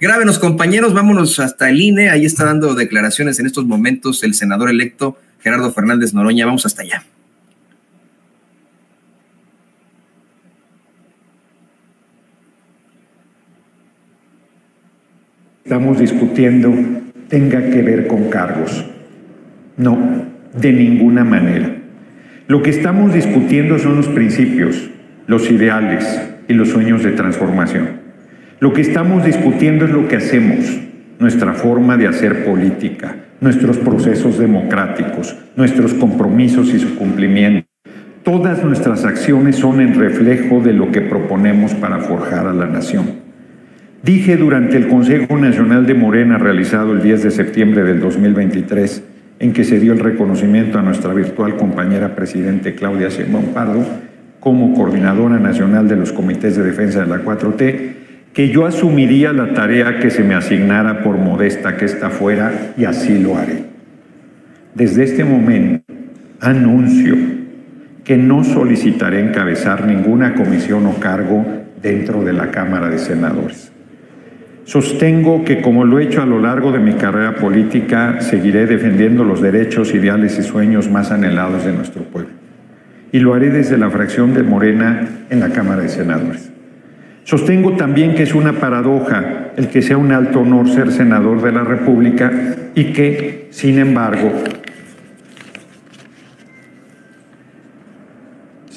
Grábenos, compañeros, vámonos hasta el INE. Ahí está dando declaraciones en estos momentos el senador electo Gerardo Fernández Noroña. Vamos hasta allá. Estamos discutiendo tenga que ver con cargos. No, de ninguna manera. Lo que estamos discutiendo son los principios, los ideales y los sueños de transformación. Lo que estamos discutiendo es lo que hacemos, nuestra forma de hacer política, nuestros procesos democráticos, nuestros compromisos y su cumplimiento. Todas nuestras acciones son en reflejo de lo que proponemos para forjar a la nación. Dije durante el Consejo Nacional de Morena realizado el 10 de septiembre del 2023, en que se dio el reconocimiento a nuestra virtual compañera presidente Claudia Sheinbaum Pardo como coordinadora nacional de los comités de defensa de la 4T, que yo asumiría la tarea que se me asignara por modesta que esta fuera y así lo haré. Desde este momento anuncio que no solicitaré encabezar ninguna comisión o cargo dentro de la Cámara de Senadores. Sostengo que como lo he hecho a lo largo de mi carrera política, seguiré defendiendo los derechos, ideales y sueños más anhelados de nuestro pueblo. Y lo haré desde la fracción de Morena en la Cámara de Senadores. Sostengo también que es una paradoja el que sea un alto honor ser senador de la República y que, sin embargo,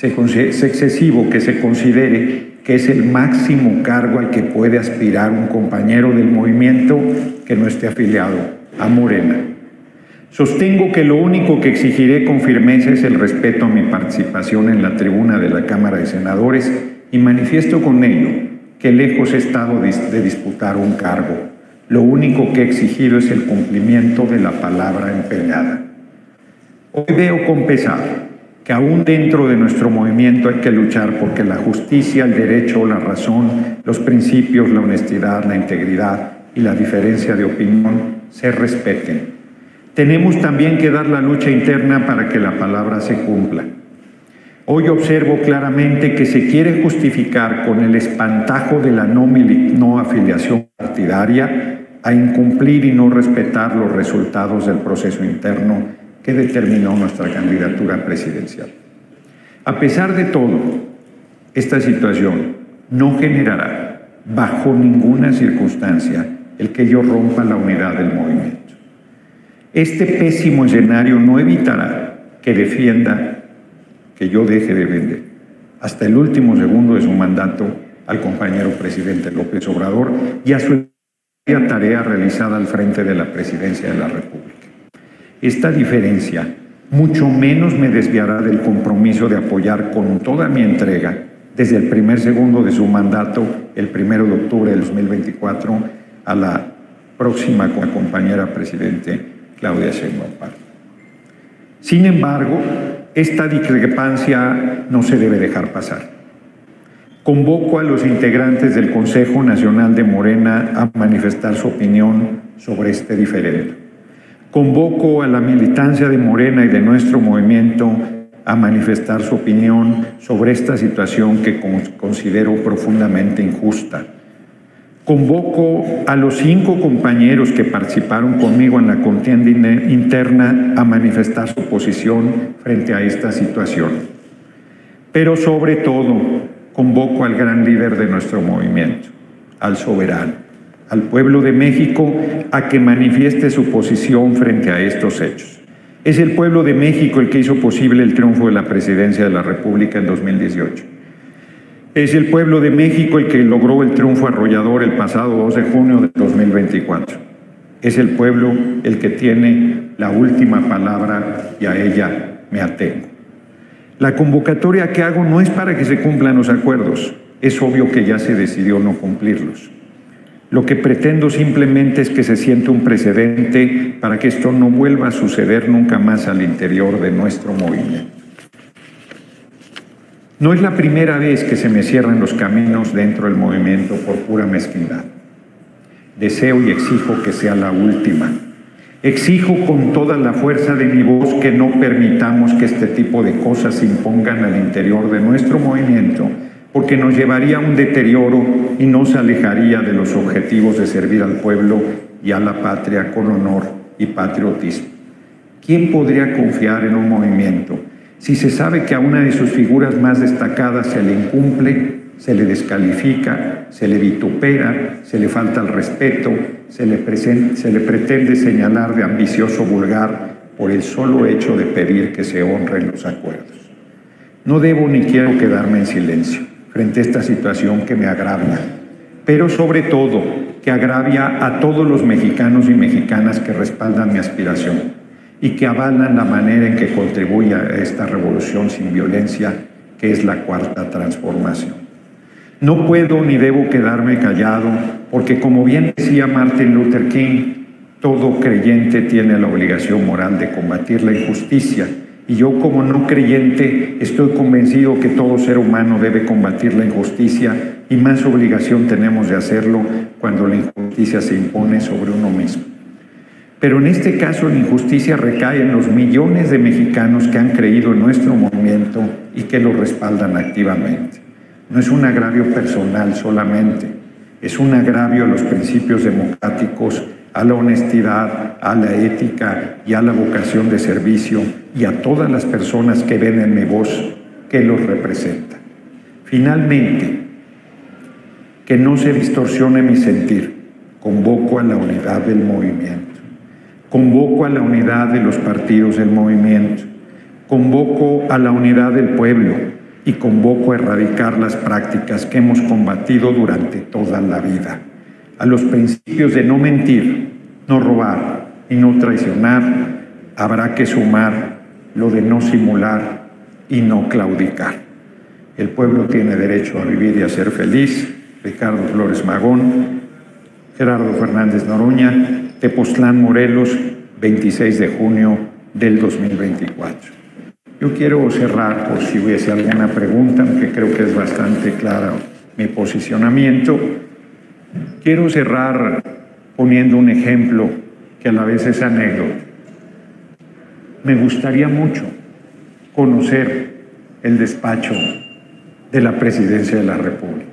es excesivo que se considere que es el máximo cargo al que puede aspirar un compañero del movimiento que no esté afiliado a Morena. Sostengo que lo único que exigiré con firmeza es el respeto a mi participación en la tribuna de la Cámara de Senadores y manifiesto con ello que lejos he estado de disputar un cargo. Lo único que he exigido es el cumplimiento de la palabra empeñada. Hoy veo con pesar que aún dentro de nuestro movimiento hay que luchar porque la justicia, el derecho, la razón, los principios, la honestidad, la integridad y la diferencia de opinión se respeten. Tenemos también que dar la lucha interna para que la palabra se cumpla. Hoy observo claramente que se quiere justificar con el espantajo de la no, afiliación partidaria a incumplir y no respetar los resultados del proceso interno que determinó nuestra candidatura presidencial. A pesar de todo, esta situación no generará bajo ninguna circunstancia el que yo rompa la unidad del movimiento. Este pésimo escenario no evitará que defienda que yo deje de vender hasta el último segundo de su mandato al compañero presidente López Obrador y a su tarea realizada al frente de la presidencia de la República. Esta diferencia mucho menos me desviará del compromiso de apoyar con toda mi entrega desde el primer segundo de su mandato, el primero de octubre de 2024, a la próxima compañera presidente Claudia Sheinbaum Sin embargo, esta discrepancia no se debe dejar pasar. Convoco a los integrantes del Consejo Nacional de Morena a manifestar su opinión sobre este diferendo. Convoco a la militancia de Morena y de nuestro movimiento a manifestar su opinión sobre esta situación que considero profundamente injusta Convoco a los cinco compañeros que participaron conmigo en la contienda interna a manifestar su posición frente a esta situación. Pero sobre todo, convoco al gran líder de nuestro movimiento, al soberano, al pueblo de México, a que manifieste su posición frente a estos hechos. Es el pueblo de México el que hizo posible el triunfo de la presidencia de la República en 2018. Es el pueblo de México el que logró el triunfo arrollador el pasado 2 de junio de 2024. Es el pueblo el que tiene la última palabra y a ella me atengo. La convocatoria que hago no es para que se cumplan los acuerdos, es obvio que ya se decidió no cumplirlos. Lo que pretendo simplemente es que se siente un precedente para que esto no vuelva a suceder nunca más al interior de nuestro movimiento. No es la primera vez que se me cierran los caminos dentro del movimiento por pura mezquindad. Deseo y exijo que sea la última. Exijo con toda la fuerza de mi voz que no permitamos que este tipo de cosas se impongan al interior de nuestro movimiento porque nos llevaría a un deterioro y nos alejaría de los objetivos de servir al pueblo y a la patria con honor y patriotismo. ¿Quién podría confiar en un movimiento si se sabe que a una de sus figuras más destacadas se le incumple, se le descalifica, se le vitupera, se le falta el respeto, se le, se le pretende señalar de ambicioso vulgar por el solo hecho de pedir que se honren los acuerdos? No debo ni quiero quedarme en silencio frente a esta situación que me agravia, pero sobre todo que agravia a todos los mexicanos y mexicanas que respaldan mi aspiración y que avalan la manera en que contribuye a esta revolución sin violencia que es la cuarta transformación. No puedo ni debo quedarme callado porque como bien decía Martin Luther King, todo creyente tiene la obligación moral de combatir la injusticia y yo como no creyente estoy convencido que todo ser humano debe combatir la injusticia y más obligación tenemos de hacerlo cuando la injusticia se impone sobre uno mismo. Pero en este caso la injusticia recae en los millones de mexicanos que han creído en nuestro movimiento y que lo respaldan activamente. No es un agravio personal solamente, es un agravio a los principios democráticos, a la honestidad, a la ética y a la vocación de servicio y a todas las personas que ven en mi voz que los representa. Finalmente, que no se distorsione mi sentir, convoco a la unidad del movimiento. Convoco a la unidad de los partidos del movimiento, convoco a la unidad del pueblo y convoco a erradicar las prácticas que hemos combatido durante toda la vida, a los principios de no mentir, no robar y no traicionar, habrá que sumar lo de no simular y no claudicar. El pueblo tiene derecho a vivir y a ser feliz. Ricardo Flores Magón, Gerardo Fernández Noroña, Tepoztlán, Morelos, 26 de junio del 2024. Yo quiero cerrar por si hubiese alguna pregunta, aunque creo que es bastante clara mi posicionamiento. Quiero cerrar poniendo un ejemplo que a la vez es anécdota. Me gustaría mucho conocer el despacho de la presidencia de la República.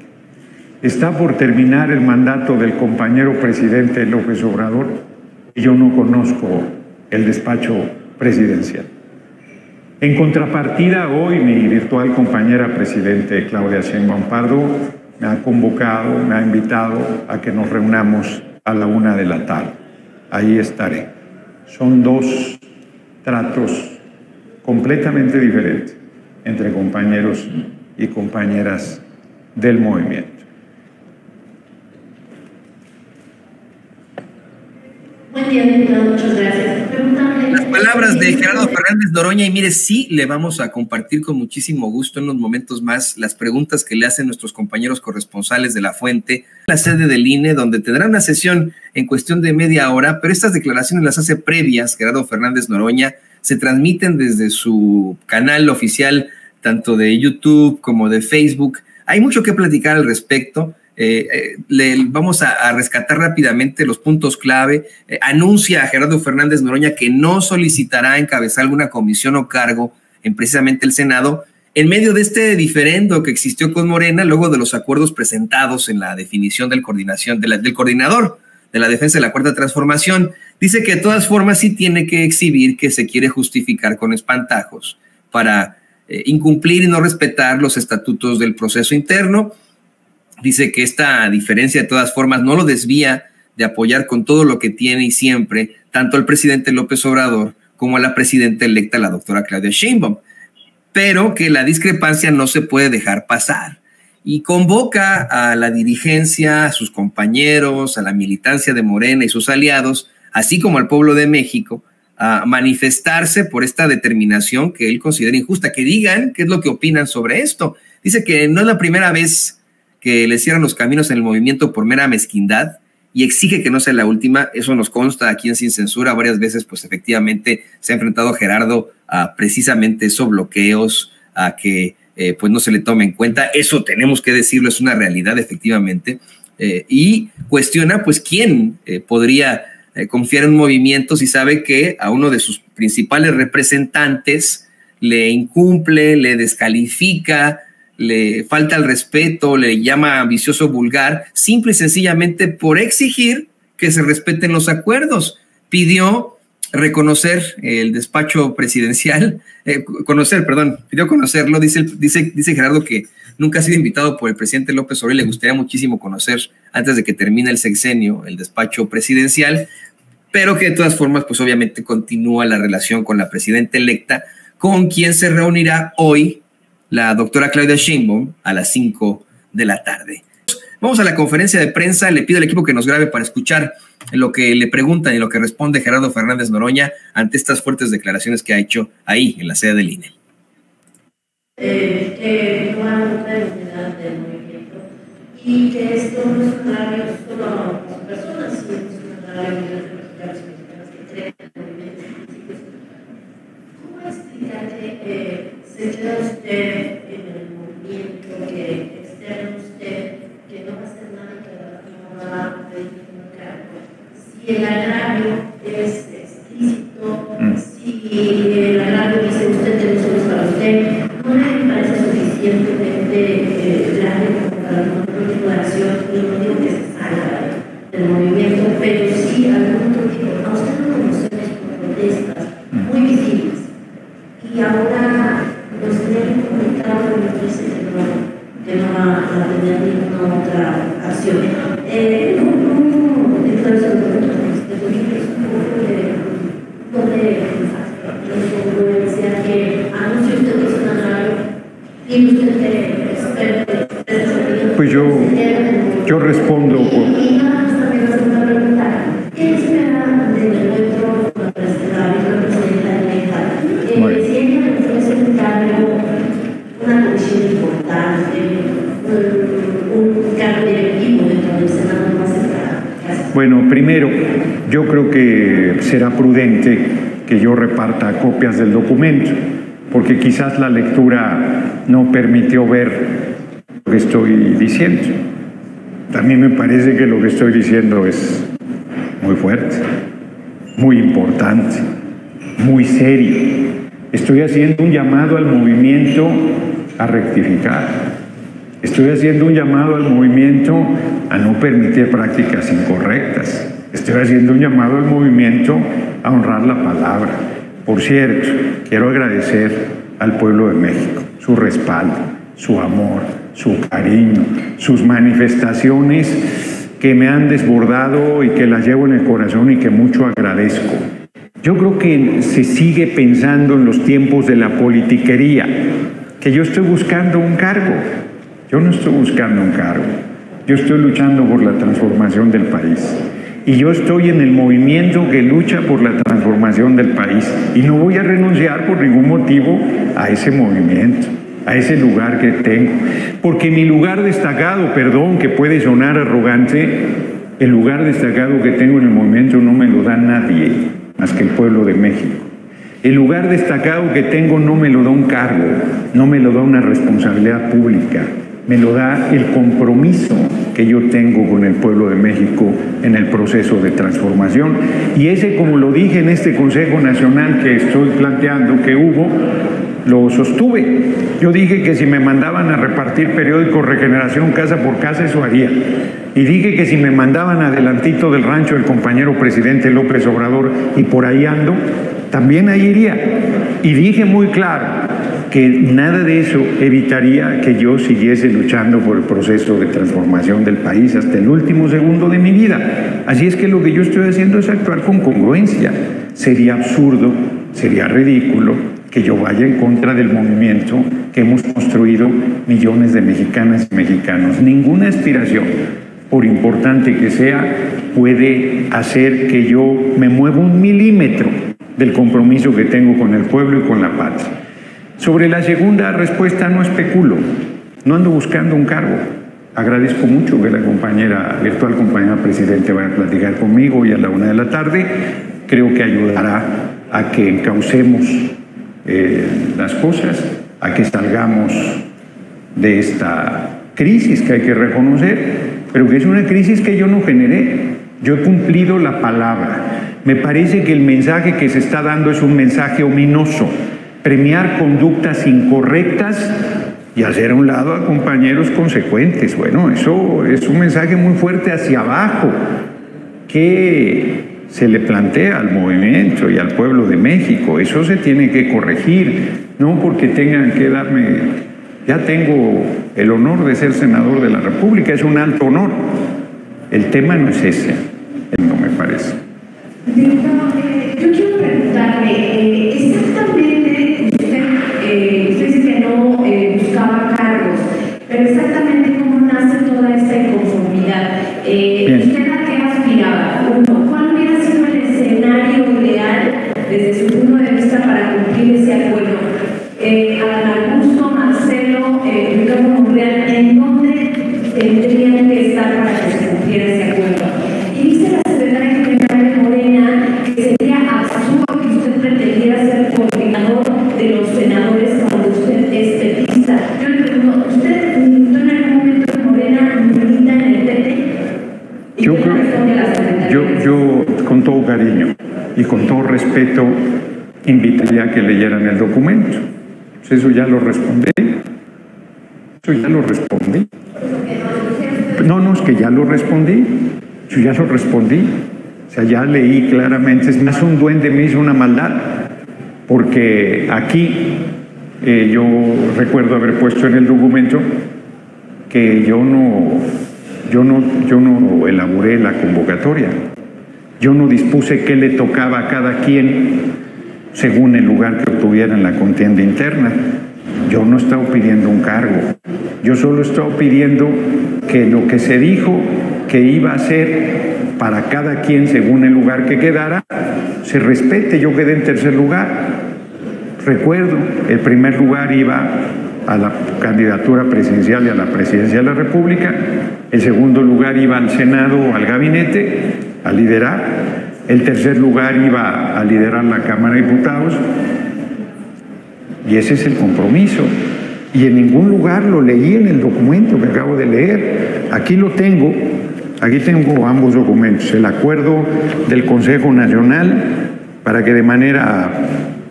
Está por terminar el mandato del compañero presidente López Obrador y yo no conozco el despacho presidencial. En contrapartida, hoy mi virtual compañera presidente Claudia Sheinbaum Pardo me ha convocado, me ha invitado a que nos reunamos a la una de la tarde. Ahí estaré. Son dos tratos completamente diferentes entre compañeros y compañeras del movimiento. Muchas gracias. Las palabras de Gerardo Fernández Doroña, y mire, sí le vamos a compartir con muchísimo gusto en unos momentos más las preguntas que le hacen nuestros compañeros corresponsales de la fuente, la sede del INE, donde tendrán una sesión en cuestión de media hora, pero estas declaraciones las hace previas Gerardo Fernández Noroña, se transmiten desde su canal oficial, tanto de YouTube como de Facebook. Hay mucho que platicar al respecto. Eh, eh, vamos a, rescatar rápidamente los puntos clave. Eh, anuncia a Gerardo Fernández Noroña que no solicitará encabezar alguna comisión o cargo en precisamente el Senado en medio de este diferendo que existió con Morena luego de los acuerdos presentados en la definición del, coordinación, del coordinador de la defensa de la cuarta transformación. Dice que de todas formas sí tiene que exhibir que se quiere justificar con espantajos para incumplir y no respetar los estatutos del proceso interno dice que esta diferencia de todas formas no lo desvía de apoyar con todo lo que tiene y siempre tanto al presidente López Obrador como a la presidenta electa, la doctora Claudia Sheinbaum, pero que la discrepancia no se puede dejar pasar. Y convoca a la dirigencia, a sus compañeros, a la militancia de Morena y sus aliados, así como al pueblo de México, a manifestarse por esta determinación que él considera injusta, que digan qué es lo que opinan sobre esto. Dice que no es la primera vez que le cierran los caminos en el movimiento por mera mezquindad y exige que no sea la última. Eso nos consta aquí en Sin Censura. Varias veces, pues efectivamente, se ha enfrentado Gerardo a precisamente esos bloqueos, a que eh, pues no se le tome en cuenta. Eso tenemos que decirlo, es una realidad, efectivamente. Eh, y cuestiona, pues, quién eh, podría confiar en un movimiento si sabe que a uno de sus principales representantes le incumple, le descalifica, le falta el respeto, le llama ambicioso vulgar, simple y sencillamente por exigir que se respeten los acuerdos. Pidió reconocer el despacho presidencial, eh, conocer, perdón, pidió conocerlo, dice, dice, dice Gerardo que nunca ha sido invitado por el presidente López Obrador, le gustaría muchísimo conocer antes de que termine el sexenio el despacho presidencial, pero que de todas formas, pues obviamente continúa la relación con la presidenta electa, con quien se reunirá hoy la doctora Claudia Sheinbaum a las 5 de la tarde. Vamos a la conferencia de prensa, le pido al equipo que nos grabe para escuchar lo que le preguntan y lo que responde Gerardo Fernández Noroña ante estas fuertes declaraciones que ha hecho ahí, en la sede del INE. Eh, movimiento y que solo a las personas, sino es un horario de los mexicanos y mexicanas que creen en el movimiento. ¿Cómo explica que eh, usted en el movimiento, que externa usted, que no va a hacer nada que no va a cargo? Si el agrario es Bueno, primero, yo creo que será prudente que yo reparta copias del documento porque quizás la lectura no permitió ver lo que estoy diciendo. También me parece que lo que estoy diciendo es muy fuerte, muy importante, muy serio. Estoy haciendo un llamado al movimiento a rectificar. Estoy haciendo un llamado al movimiento a no permitir prácticas incorrectas. Estoy haciendo un llamado al movimiento a honrar la palabra por cierto, quiero agradecer al pueblo de México su respaldo, su amor, su cariño, sus manifestaciones que me han desbordado y que las llevo en el corazón y que mucho agradezco. Yo creo que se sigue pensando en los tiempos de la politiquería, que yo estoy buscando un cargo. Yo no estoy buscando un cargo, yo estoy luchando por la transformación del país. Y yo estoy en el movimiento que lucha por la transformación del país. Y no voy a renunciar por ningún motivo a ese movimiento, a ese lugar que tengo. Porque mi lugar destacado, perdón, que puede sonar arrogante, el lugar destacado que tengo en el movimiento no me lo da nadie más que el pueblo de México. El lugar destacado que tengo no me lo da un cargo, no me lo da una responsabilidad pública, me lo da el compromiso que yo tengo con el pueblo de México en el proceso de transformación. Y ese, como lo dije en este Consejo Nacional que estoy planteando que hubo, lo sostuve. Yo dije que si me mandaban a repartir periódicos Regeneración casa por casa, eso haría. Y dije que si me mandaban adelantito del rancho el compañero presidente López Obrador y por ahí ando, también ahí iría. Y dije muy claro, que nada de eso evitaría que yo siguiese luchando por el proceso de transformación del país hasta el último segundo de mi vida. Así es que lo que yo estoy haciendo es actuar con congruencia. Sería absurdo, sería ridículo que yo vaya en contra del movimiento que hemos construido millones de mexicanas y mexicanos. Ninguna aspiración, por importante que sea, puede hacer que yo me mueva un milímetro del compromiso que tengo con el pueblo y con la patria. Sobre la segunda respuesta no especulo, no ando buscando un cargo. Agradezco mucho que la compañera, virtual compañera presidente vaya a platicar conmigo y a la una de la tarde. Creo que ayudará a que encaucemos eh, las cosas, a que salgamos de esta crisis que hay que reconocer, pero que es una crisis que yo no generé. Yo he cumplido la palabra. Me parece que el mensaje que se está dando es un mensaje ominoso premiar conductas incorrectas y hacer a un lado a compañeros consecuentes. Bueno, eso es un mensaje muy fuerte hacia abajo que se le plantea al movimiento y al pueblo de México. Eso se tiene que corregir, no porque tengan que darme, ya tengo el honor de ser senador de la República, es un alto honor. El tema no es ese, no me parece. Eh, yo quiero preguntarle, exactamente y con todo respeto, invitaría a que leyeran el documento. Pues eso ya lo respondí. Eso ya lo respondí. No, no, es que ya lo respondí. Yo ya lo respondí. O sea, ya leí claramente. Es más, un duende me hizo una maldad. Porque aquí eh, yo recuerdo haber puesto en el documento que yo no, yo no, yo no elaboré la convocatoria. Yo no dispuse qué le tocaba a cada quien según el lugar que obtuviera en la contienda interna. Yo no estaba pidiendo un cargo, yo solo estaba pidiendo que lo que se dijo que iba a ser para cada quien según el lugar que quedara, se respete. Yo quedé en tercer lugar. Recuerdo, el primer lugar iba a la candidatura presidencial y a la presidencia de la República, el segundo lugar iba al Senado o al gabinete a liderar, el tercer lugar iba a liderar la Cámara de Diputados y ese es el compromiso. Y en ningún lugar lo leí en el documento que acabo de leer. Aquí lo tengo, aquí tengo ambos documentos. El acuerdo del Consejo Nacional para que de manera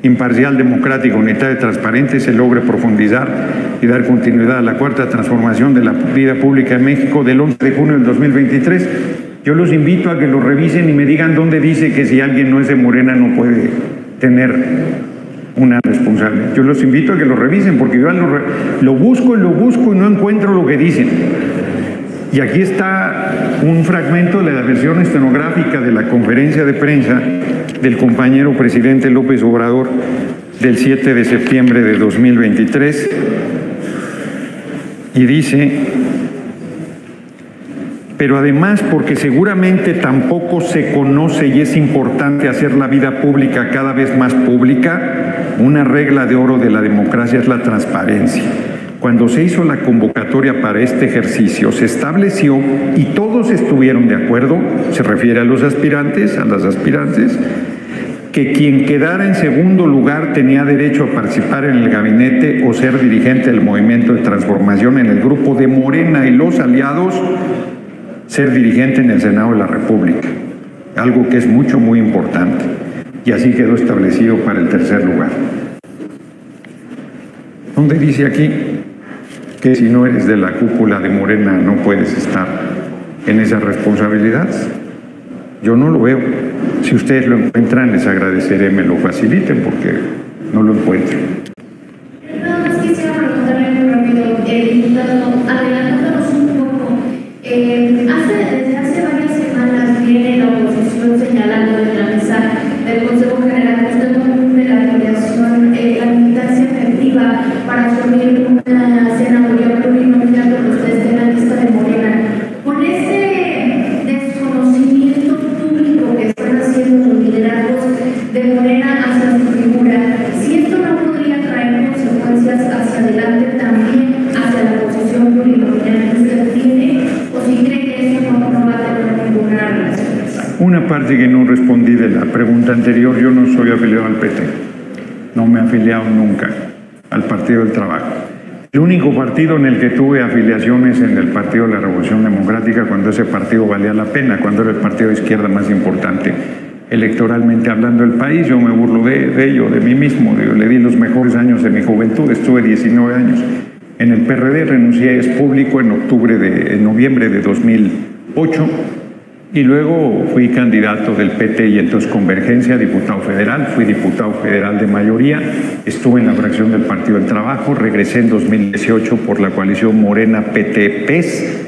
imparcial, democrática, unitaria y transparente se logre profundizar y dar continuidad a la cuarta transformación de la vida pública en México del 11 de junio del 2023. Yo los invito a que lo revisen y me digan dónde dice que si alguien no es de Morena no puede tener una responsabilidad. Yo los invito a que lo revisen porque yo lo, lo busco y lo busco y no encuentro lo que dicen. Y aquí está un fragmento de la versión estenográfica de la conferencia de prensa del compañero presidente López Obrador del 7 de septiembre de 2023 y dice, pero además porque seguramente tampoco se conoce y es importante hacer la vida pública cada vez más pública, una regla de oro de la democracia es la transparencia. Cuando se hizo la convocatoria para este ejercicio, se estableció y todos estuvieron de acuerdo, se refiere a los aspirantes, a las aspirantes, que quien quedara en segundo lugar tenía derecho a participar en el gabinete o ser dirigente del movimiento de transformación en el grupo de Morena y los aliados, ser dirigente en el Senado de la República, algo que es mucho, muy importante. Y así quedó establecido para el tercer lugar. ¿Dónde dice aquí que si no eres de la cúpula de Morena no puedes estar en esa responsabilidad? Yo no lo veo. Si ustedes lo encuentran, les agradeceré me lo faciliten porque no lo encuentro. El único partido en el que tuve afiliaciones en el Partido de la Revolución Democrática cuando ese partido valía la pena, cuando era el partido de izquierda más importante electoralmente hablando del país. Yo me burlo de, ello, de mí mismo. Yo le di los mejores años de mi juventud, estuve 19 años En el PRD renuncié, es público, en octubre de, en noviembre de 2008 y luego fui candidato del PT y entonces Convergencia, diputado federal, fui diputado federal de mayoría, estuve en la fracción del Partido del Trabajo, regresé en 2018 por la coalición Morena PT-PES,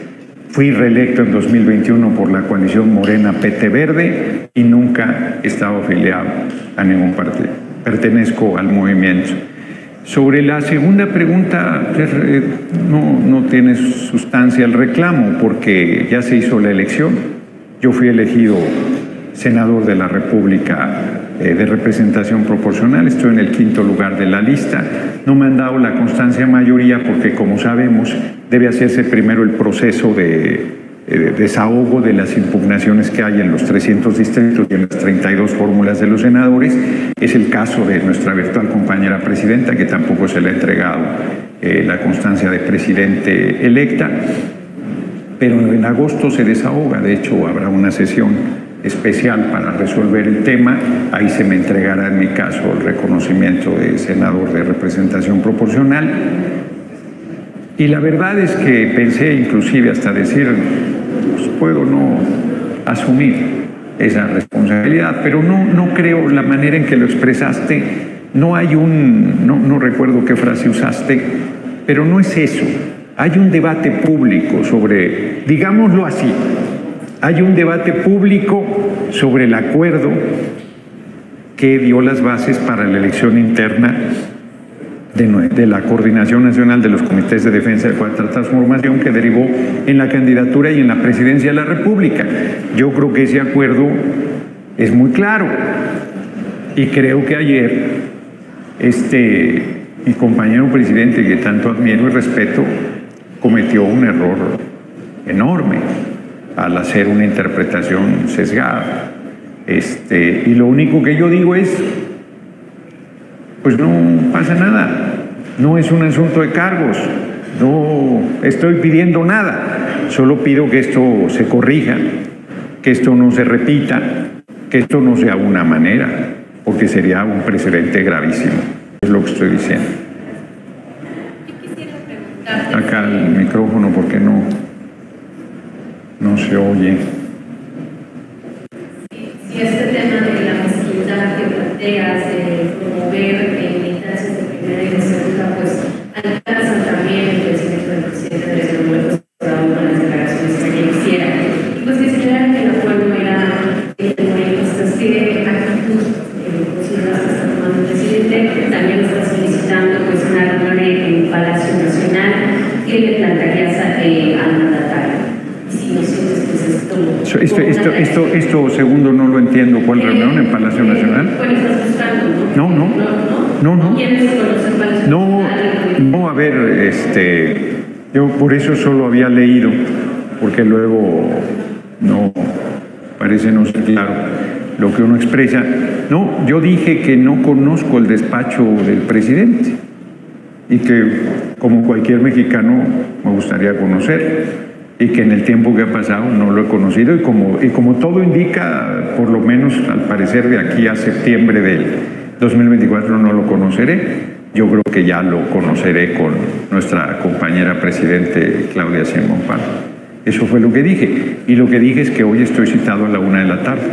fui reelecto en 2021 por la coalición Morena PT Verde y nunca he estado afiliado a ningún partido, pertenezco al movimiento. Sobre la segunda pregunta, eh, no, no tiene sustancia el reclamo porque ya se hizo la elección yo fui elegido senador de la República eh, de representación proporcional, estoy en el quinto lugar de la lista. No me han dado la constancia mayoría porque, como sabemos, debe hacerse primero el proceso de eh, desahogo de las impugnaciones que hay en los 300 distritos y en las 32 fórmulas de los senadores. Es el caso de nuestra virtual compañera presidenta, que tampoco se le ha entregado eh, la constancia de presidente electa pero en agosto se desahoga, de hecho habrá una sesión especial para resolver el tema, ahí se me entregará en mi caso el reconocimiento de senador de representación proporcional. Y la verdad es que pensé inclusive hasta decir, pues puedo no asumir esa responsabilidad, pero no, no creo la manera en que lo expresaste, no hay un, no, no recuerdo qué frase usaste, pero no es eso. Hay un debate público sobre, digámoslo así, hay un debate público sobre el acuerdo que dio las bases para la elección interna de, la Coordinación Nacional de los Comités de Defensa de Cuarta Transformación que derivó en la candidatura y en la presidencia de la República. Yo creo que ese acuerdo es muy claro y creo que ayer este, mi compañero presidente que tanto admiro y respeto cometió un error enorme al hacer una interpretación sesgada. Este, y lo único que yo digo es, pues no pasa nada, no es un asunto de cargos, no estoy pidiendo nada, solo pido que esto se corrija, que esto no se repita, que esto no sea una manera, porque sería un precedente gravísimo, es lo que estoy diciendo acá el micrófono porque no, no se oye. Si este tema de la mezquita que planteas de promover militancias de primera y de segunda, pues alcanzan también el crecimiento del presidente de los cada una de las declaraciones que ella hiciera. Y pues considerar que el acuerdo era el pues que actitud consideradas que está tomando el presidente, también está solicitando pues una reunión en el Palacio Nacional ¿qué le plantearías eh, al mandatario? Si no sientes pues esto, esto, esto, esto, esto, segundo no lo entiendo. ¿Cuál reunión en Palacio Nacional? ¿Cuál estás buscando? No, no. No, no. ¿Quiénes conocen Palacio No, no, a ver, este, yo por eso solo había leído, porque luego no parece no ser claro lo que uno expresa. No, yo dije que no conozco el despacho del presidente y que como cualquier mexicano me gustaría conocer y que en el tiempo que ha pasado no lo he conocido y como, y como todo indica, por lo menos al parecer de aquí a septiembre del 2024 no lo conoceré, yo creo que ya lo conoceré con nuestra compañera presidente Claudia Simón Eso fue lo que dije. Y lo que dije es que hoy estoy citado a la una de la tarde.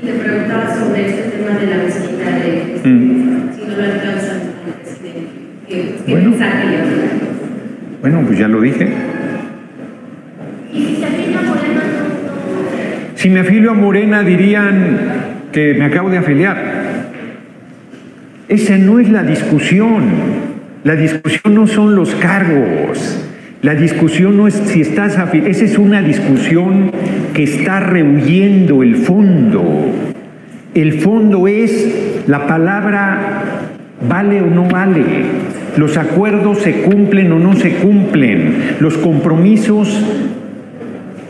Y te preguntaba sobre este tema de la visita de... Mm. Si no lo alcanzan bueno, bueno, pues ya lo dije. Si me afilio a Morena dirían que me acabo de afiliar. Esa no es la discusión. La discusión no son los cargos. La discusión no es si estás. Esa es una discusión que está rehuyendo el fondo. El fondo es la palabra vale o no vale. Los acuerdos se cumplen o no se cumplen. Los compromisos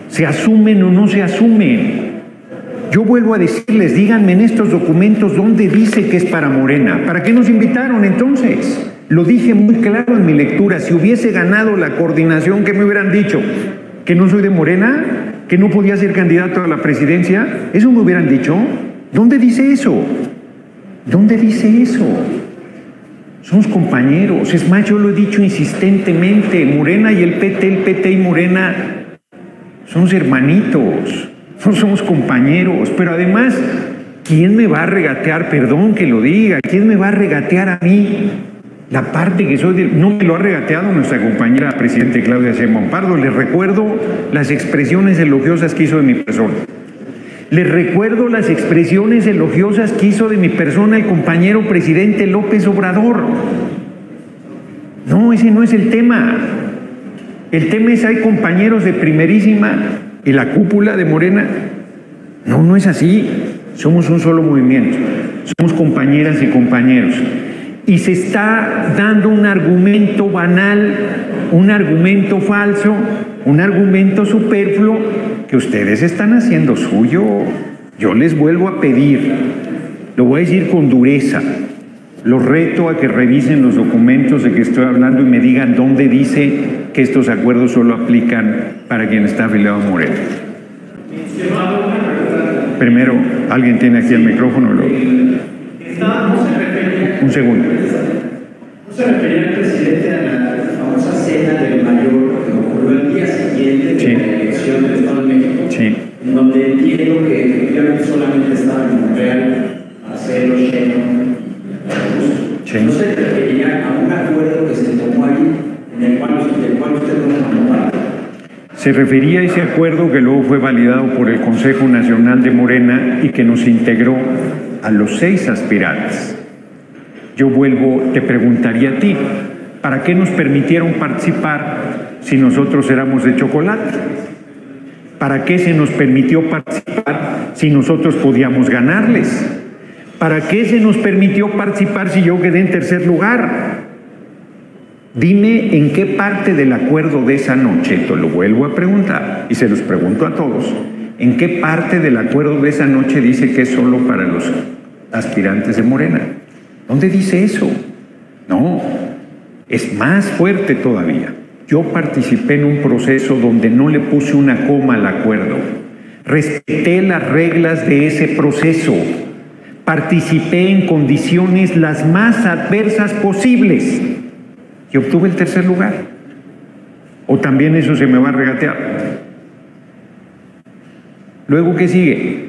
se asumen o no se asumen. Yo vuelvo a decirles, díganme en estos documentos dónde dice que es para Morena. ¿Para qué nos invitaron entonces? Lo dije muy claro en mi lectura. Si hubiese ganado la coordinación, ¿qué me hubieran dicho? ¿Que no soy de Morena? ¿Que no podía ser candidato a la presidencia? ¿Eso me hubieran dicho? ¿Dónde dice eso? ¿Dónde dice eso? Somos compañeros. Es más, yo lo he dicho insistentemente. Morena y el PT, el PT y Morena somos hermanitos. No somos compañeros. Pero además, ¿quién me va a regatear? Perdón que lo diga. ¿Quién me va a regatear a mí? La parte que soy No me lo ha regateado nuestra compañera presidente Claudia Sheinbaum Pardo. Les recuerdo las expresiones elogiosas que hizo de mi persona. Les recuerdo las expresiones elogiosas que hizo de mi persona el compañero presidente López Obrador. No, ese no es el tema. El tema es hay compañeros de primerísima y la cúpula de Morena. No, no es así. Somos un solo movimiento. Somos compañeras y compañeros y se está dando un argumento banal, un argumento falso, un argumento superfluo que ustedes están haciendo suyo. Yo les vuelvo a pedir, lo voy a decir con dureza, los reto a que revisen los documentos de que estoy hablando y me digan dónde dice que estos acuerdos solo aplican para quien está afiliado a Moreno. Primero, ¿alguien tiene aquí el micrófono? Un segundo. ¿No se refería el presidente Se refería a ese acuerdo que luego fue validado por el Consejo Nacional de Morena y que nos integró a los seis aspirantes. Yo vuelvo, te preguntaría a ti, ¿para qué nos permitieron participar si nosotros éramos de chocolate? ¿Para qué se nos permitió participar si nosotros podíamos ganarles? ¿Para qué se nos permitió participar si yo quedé en tercer lugar? Dime en qué parte del acuerdo de esa noche, te lo vuelvo a preguntar y se los pregunto a todos, ¿en qué parte del acuerdo de esa noche dice que es solo para los aspirantes de Morena. ¿Dónde dice eso? No, es más fuerte todavía. Yo participé en un proceso donde no le puse una coma al acuerdo. Respeté las reglas de ese proceso. Participé en condiciones las más adversas posibles y obtuve el tercer lugar. O también eso se me va a regatear. Luego, ¿qué sigue?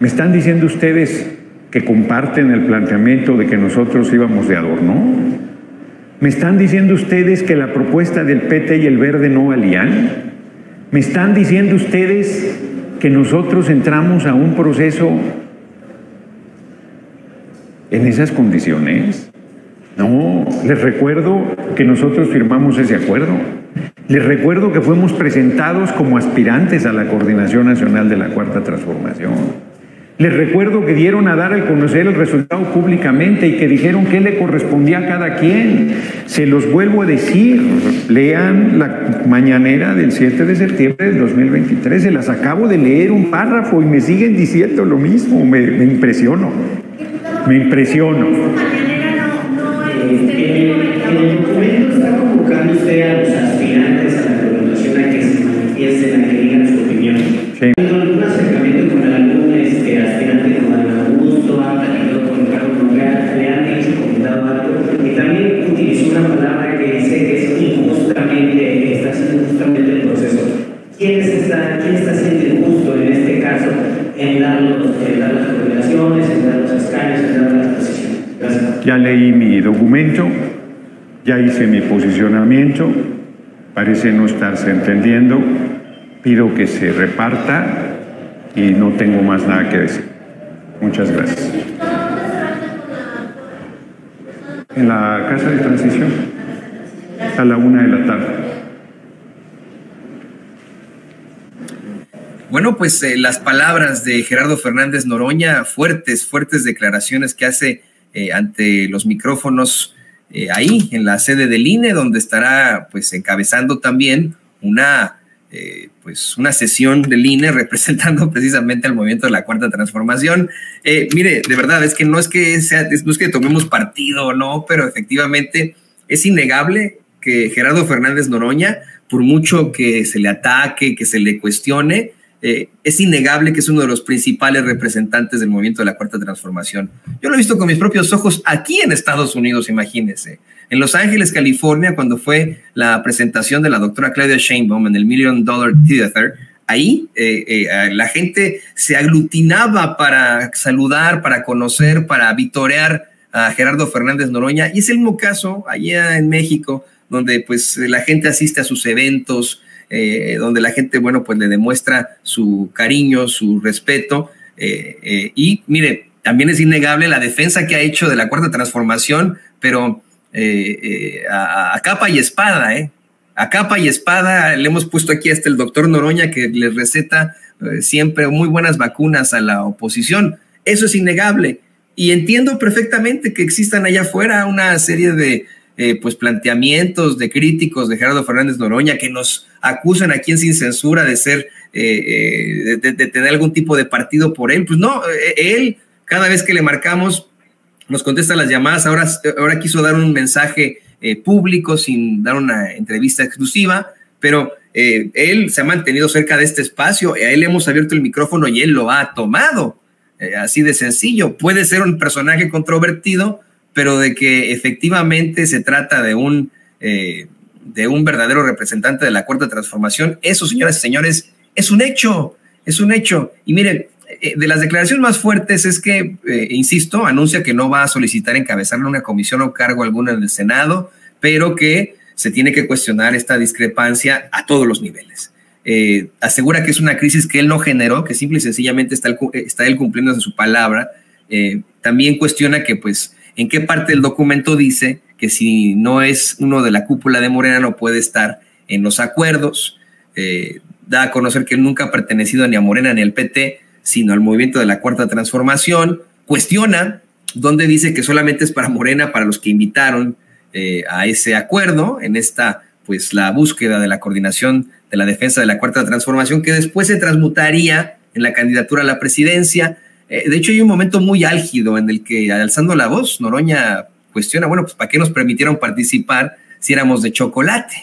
Me están diciendo ustedes que comparten el planteamiento de que nosotros íbamos de adorno? ¿Me están diciendo ustedes que la propuesta del PT y el verde no valían? ¿Me están diciendo ustedes que nosotros entramos a un proceso en esas condiciones? No, les recuerdo que nosotros firmamos ese acuerdo. Les recuerdo que fuimos presentados como aspirantes a la Coordinación Nacional de la Cuarta Transformación. Les recuerdo que dieron a dar a conocer el resultado públicamente y que dijeron qué le correspondía a cada quien. Se los vuelvo a decir, lean la mañanera del 7 de septiembre del 2023, se las acabo de leer un párrafo y me siguen diciendo lo mismo, me, me impresiono, me impresiono. En el documento está convocando usted a los aspirantes a la coordinación a que se manifiesten, a que digan su opinión. Sí. un acercamiento con algún este, aspirante como Augusto, ha platicado con Carlos Monreal, le han dicho, comentado algo, y también utilizó una palabra que dice que es injustamente, está haciendo justamente el proceso. ¿Quién está, quién está siendo injusto en este caso en dar, los, en dar las coordinaciones, en dar los escaños, en dar las posiciones? Gracias. Ya leí mi documento, ya hice mi posicionamiento, parece no estarse entendiendo Pido que se reparta y no tengo más nada que decir. Muchas gracias. En la casa de transición, a la una de la tarde. Bueno, pues eh, las palabras de Gerardo Fernández Noroña, fuertes, fuertes declaraciones que hace eh, ante los micrófonos eh, ahí en la sede del INE, donde estará pues encabezando también una eh, pues una sesión del INE representando precisamente al movimiento de la cuarta transformación. Mire, de verdad, es que no es que sea, no es que tomemos partido, no, pero efectivamente es innegable que Gerardo Fernández Noroña, por mucho que se le ataque, que se le cuestione, eh, es innegable que es uno de los principales representantes del movimiento de la Cuarta Transformación. Yo lo he visto con mis propios ojos aquí en Estados Unidos, imagínense. En Los Ángeles, California, cuando fue la presentación de la doctora Claudia Sheinbaum en el Million Dollar Theater, ahí eh, eh, la gente se aglutinaba para saludar, para conocer, para vitorear a Gerardo Fernández Noroña. Y es el mismo caso allá en México, donde pues la gente asiste a sus eventos, eh, donde la gente, bueno, pues le demuestra su cariño, su respeto. y mire, también es innegable la defensa que ha hecho de la cuarta transformación, pero a, a, capa y espada, ¿eh? a capa y espada. Le hemos puesto aquí hasta el doctor Noroña que le receta eh, siempre muy buenas vacunas a la oposición. Eso es innegable. Y entiendo perfectamente que existan allá afuera una serie de eh, pues planteamientos de críticos de Gerardo Fernández Noroña que nos acusan aquí en Sin Censura de ser, eh, de, de, tener algún tipo de partido por él. Pues no, él, cada vez que le marcamos, nos contesta las llamadas. Ahora, ahora quiso dar un mensaje eh, público, sin dar una entrevista exclusiva, pero eh, él se ha mantenido cerca de este espacio, a él hemos abierto el micrófono y él lo ha tomado, eh, así de sencillo. Puede ser un personaje controvertido, pero de que efectivamente se trata de un, de un verdadero representante de la Cuarta Transformación, eso, señoras y señores, es un hecho, es un hecho. Y miren, de las declaraciones más fuertes es que, insisto, anuncia que no va a solicitar encabezarle una comisión o cargo alguna en el Senado, pero que se tiene que cuestionar esta discrepancia a todos los niveles. Eh, asegura que es una crisis que él no generó, que simple y sencillamente está, está él cumpliendo su palabra. Eh, también cuestiona que, pues, en qué parte del documento dice que si no es uno de la cúpula de Morena no puede estar en los acuerdos. Eh, da a conocer que nunca ha pertenecido ni a Morena ni al PT, sino al movimiento de la Cuarta Transformación. Cuestiona donde dice que solamente es para Morena, para los que invitaron eh, a ese acuerdo en esta, pues, la búsqueda de la coordinación de la defensa de la cuarta transformación, que después se transmutaría en la candidatura a la presidencia. Eh, de hecho, hay un momento muy álgido en el que, alzando la voz, Noroña cuestiona, bueno, pues, ¿para qué nos permitieron participar si éramos de chocolate?